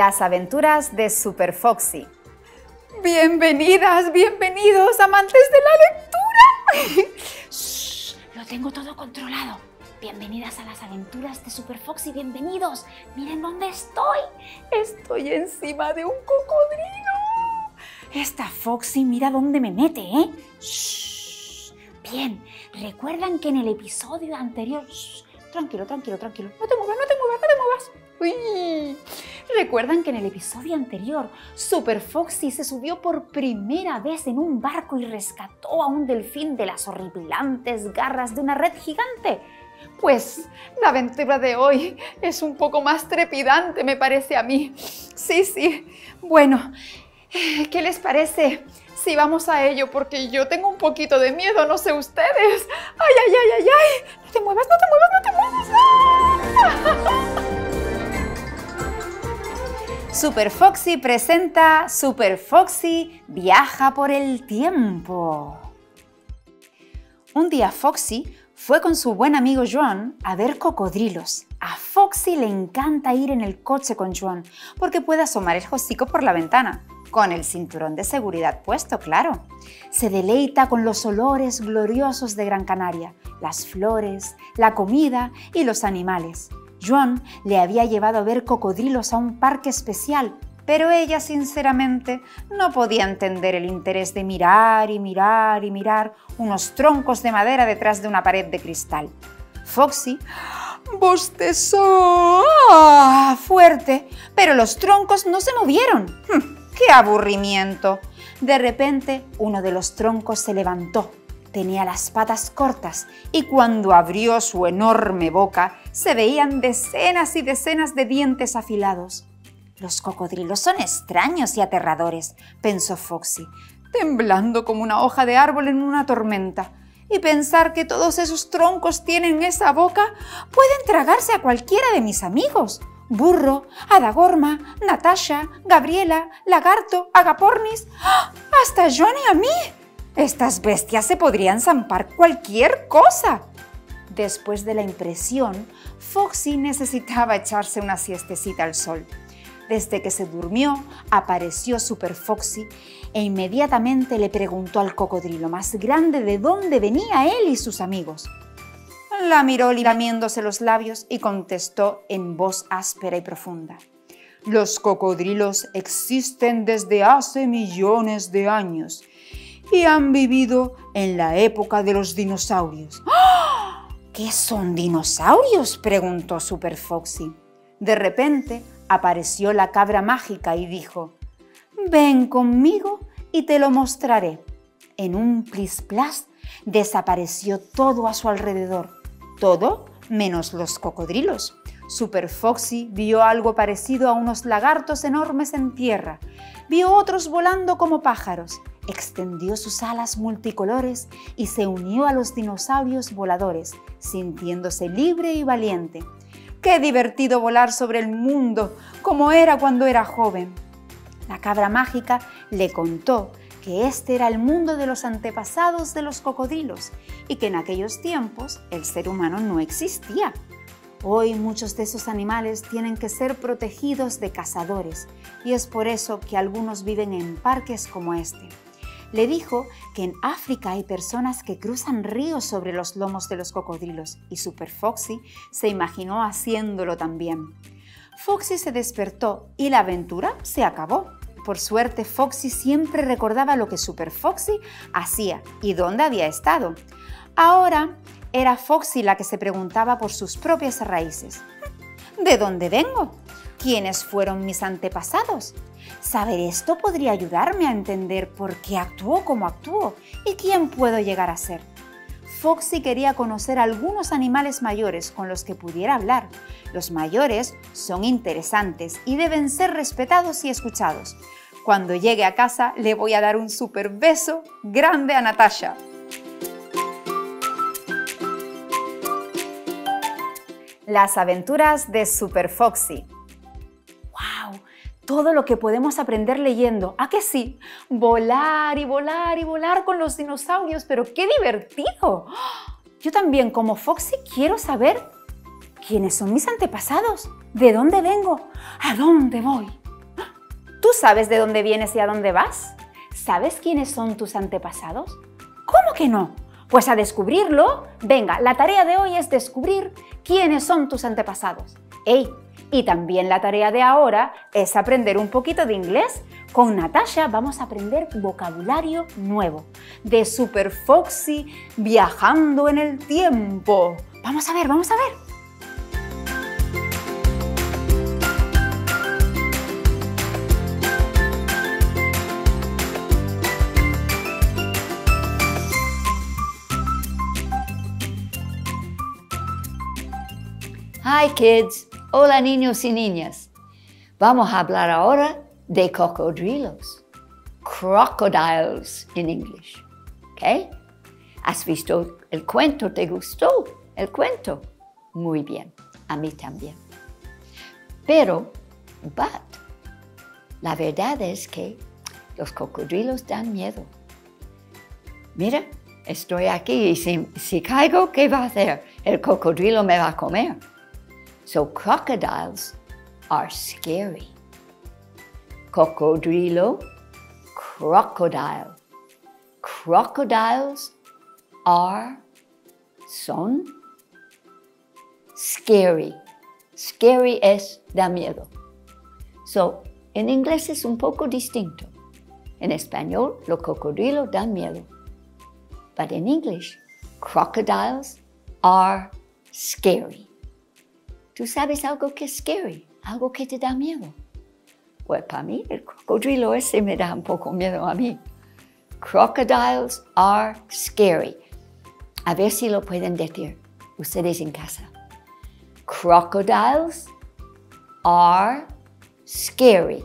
Las aventuras de Super Foxy. Bienvenidas, bienvenidos, amantes de la lectura. Shh, lo tengo todo controlado. Bienvenidas a las aventuras de Super Foxy, bienvenidos. Miren dónde estoy. Estoy encima de un cocodrilo. Esta Foxy mira dónde me mete, ¿eh? Shh. Bien, recuerdan que en el episodio anterior... Shh, tranquilo, tranquilo, tranquilo. No te muevas, no te muevas, no te muevas. Uy. ¿Recuerdan que en el episodio anterior Super Foxy se subió por primera vez en un barco y rescató a un delfín de las horripilantes garras de una red gigante? Pues la aventura de hoy es un poco más trepidante, me parece a mí. Sí, sí. Bueno, ¿qué les parece si vamos a ello? Porque yo tengo un poquito de miedo, no sé ustedes. ¡Ay, ay, ay, ay, ay! No te muevas, no te muevas, no te muevas. ¡Ah! Super Foxy presenta Super Foxy viaja por el tiempo. Un día Foxy fue con su buen amigo Joan a ver cocodrilos. A Foxy le encanta ir en el coche con Joan porque puede asomar el hocico por la ventana, con el cinturón de seguridad puesto, claro. Se deleita con los olores gloriosos de Gran Canaria, las flores, la comida y los animales. Joan le había llevado a ver cocodrilos a un parque especial, pero ella sinceramente no podía entender el interés de mirar y mirar y mirar unos troncos de madera detrás de una pared de cristal. Foxy bostezó fuerte, pero los troncos no se movieron. ¡Hm! ¡Qué aburrimiento! De repente, uno de los troncos se levantó Tenía las patas cortas y cuando abrió su enorme boca se veían decenas y decenas de dientes afilados. Los cocodrilos son extraños y aterradores, pensó Foxy, temblando como una hoja de árbol en una tormenta. Y pensar que todos esos troncos tienen esa boca, pueden tragarse a cualquiera de mis amigos. Burro, Adagorma, Natasha, Gabriela, Lagarto, Agapornis, ¡ah! hasta Joan y a mí. Estas bestias se podrían zampar cualquier cosa. Después de la impresión, Foxy necesitaba echarse una siestecita al sol. Desde que se durmió, apareció Super Foxy e inmediatamente le preguntó al cocodrilo más grande de dónde venía él y sus amigos. La miró lamiéndose los labios y contestó en voz áspera y profunda. Los cocodrilos existen desde hace millones de años y han vivido en la época de los dinosaurios. ¿Qué son dinosaurios? preguntó Super Foxy. De repente apareció la cabra mágica y dijo, ven conmigo y te lo mostraré. En un plis-plas desapareció todo a su alrededor, todo menos los cocodrilos. Super Foxy vio algo parecido a unos lagartos enormes en tierra, vio otros volando como pájaros extendió sus alas multicolores y se unió a los dinosaurios voladores, sintiéndose libre y valiente. ¡Qué divertido volar sobre el mundo, como era cuando era joven! La cabra mágica le contó que este era el mundo de los antepasados de los cocodrilos y que en aquellos tiempos el ser humano no existía. Hoy muchos de esos animales tienen que ser protegidos de cazadores y es por eso que algunos viven en parques como este le dijo que en África hay personas que cruzan ríos sobre los lomos de los cocodrilos y Super Foxy se imaginó haciéndolo también. Foxy se despertó y la aventura se acabó. Por suerte, Foxy siempre recordaba lo que Super Foxy hacía y dónde había estado. Ahora era Foxy la que se preguntaba por sus propias raíces. ¿De dónde vengo? ¿Quiénes fueron mis antepasados? Saber esto podría ayudarme a entender por qué actúo como actúo y quién puedo llegar a ser. Foxy quería conocer algunos animales mayores con los que pudiera hablar. Los mayores son interesantes y deben ser respetados y escuchados. Cuando llegue a casa le voy a dar un super beso grande a Natasha. Las aventuras de Super Foxy todo lo que podemos aprender leyendo. ¿A que sí? Volar y volar y volar con los dinosaurios, pero qué divertido. Yo también como Foxy quiero saber quiénes son mis antepasados, de dónde vengo, a dónde voy. ¿Tú sabes de dónde vienes y a dónde vas? ¿Sabes quiénes son tus antepasados? ¿Cómo que no? Pues a descubrirlo. Venga, la tarea de hoy es descubrir quiénes son tus antepasados. ¡Ey! Y también la tarea de ahora es aprender un poquito de inglés. Con Natasha vamos a aprender vocabulario nuevo, de Super Foxy viajando en el tiempo. Vamos a ver, vamos a ver. Hi kids, hola niños y niñas. Vamos a hablar ahora de cocodrilos. Crocodiles in English. ¿Ok? ¿Has visto el cuento? ¿Te gustó el cuento? Muy bien, a mí también. Pero, but, la verdad es que los cocodrilos dan miedo. Mira, estoy aquí y si, si caigo, ¿qué va a hacer? El cocodrilo me va a comer. So crocodiles are scary. Cocodrilo, crocodile. Crocodiles are, son, scary. Scary es da miedo. So, en inglés es un poco distinto. En español, lo cocodrilos da miedo. But in English, crocodiles are scary. ¿Tú sabes algo que es scary? Algo que te da miedo. Pues para mí el cocodrilo ese me da un poco miedo a mí. Crocodiles are scary. A ver si lo pueden decir ustedes en casa. Crocodiles are scary.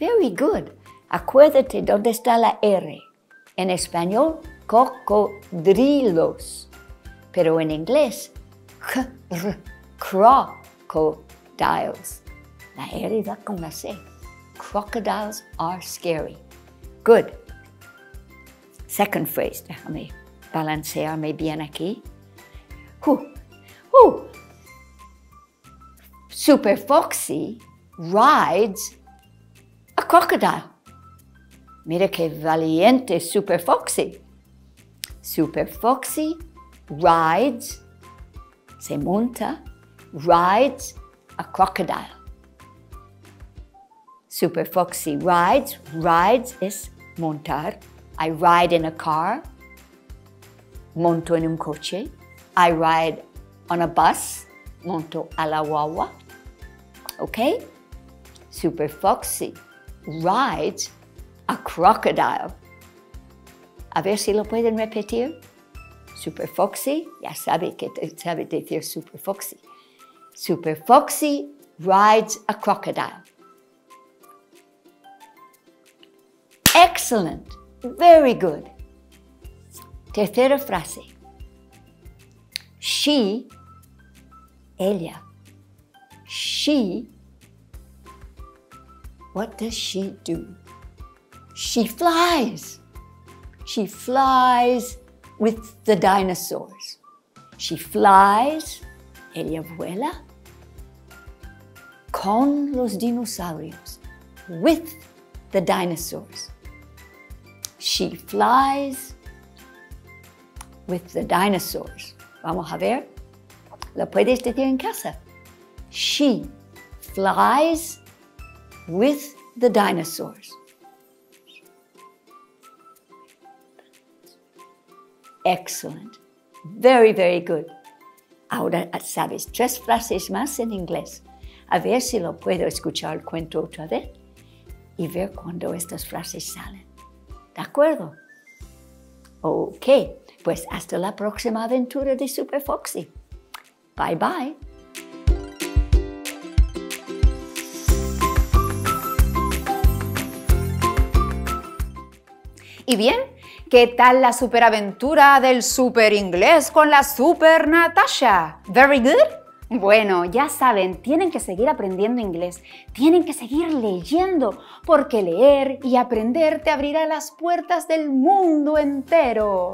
Very good. Acuérdate dónde está la R. En español, cocodrilos pero en inglés, crocodiles. La R con la C. Crocodiles are scary. Good. Second phrase, déjame balancearme bien aquí. Uh, uh. Super Foxy rides a crocodile. Mira qué valiente Super Foxy. Super Foxy rides, se monta, rides a crocodile. Super Foxy rides, rides es montar. I ride in a car, monto en un coche. I ride on a bus, monto a la guagua. Okay? Super Foxy rides a crocodile. A ver si lo pueden repetir. Super Foxy, ya sabe que sabe decir Super Foxy. Super Foxy rides a crocodile. Excellent. Very good. Tercera frase. She, ella, she, what does she do? She flies. She flies with the dinosaurs. She flies, ella vuela, con los dinosaurios, with the dinosaurs. She flies with the dinosaurs. Vamos a ver. Lo puedes decir en casa. She flies with the dinosaurs. Excellent. Very, very good. Ahora sabes tres frases más en inglés. A ver si lo puedo escuchar el cuento otra vez y ver cuándo estas frases salen. ¿De acuerdo? Ok, pues hasta la próxima aventura de Super Foxy. Bye bye. ¿Y bien? ¿Qué tal la superaventura del super inglés con la super Natasha? ¿Very good? Bueno, ya saben, tienen que seguir aprendiendo inglés, tienen que seguir leyendo, porque leer y aprender te abrirá las puertas del mundo entero.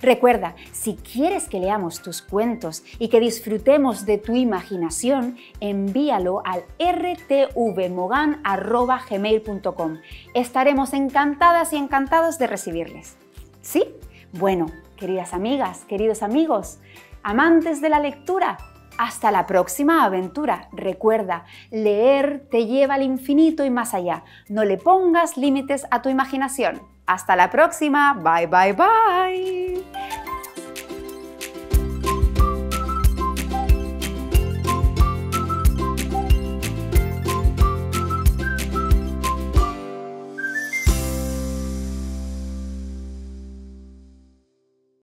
Recuerda, si quieres que leamos tus cuentos y que disfrutemos de tu imaginación, envíalo al rtvmogan.gmail.com. Estaremos encantadas y encantados de recibirles. ¿Sí? Bueno, queridas amigas, queridos amigos, amantes de la lectura, hasta la próxima aventura. Recuerda, leer te lleva al infinito y más allá. No le pongas límites a tu imaginación. Hasta la próxima. Bye, bye, bye.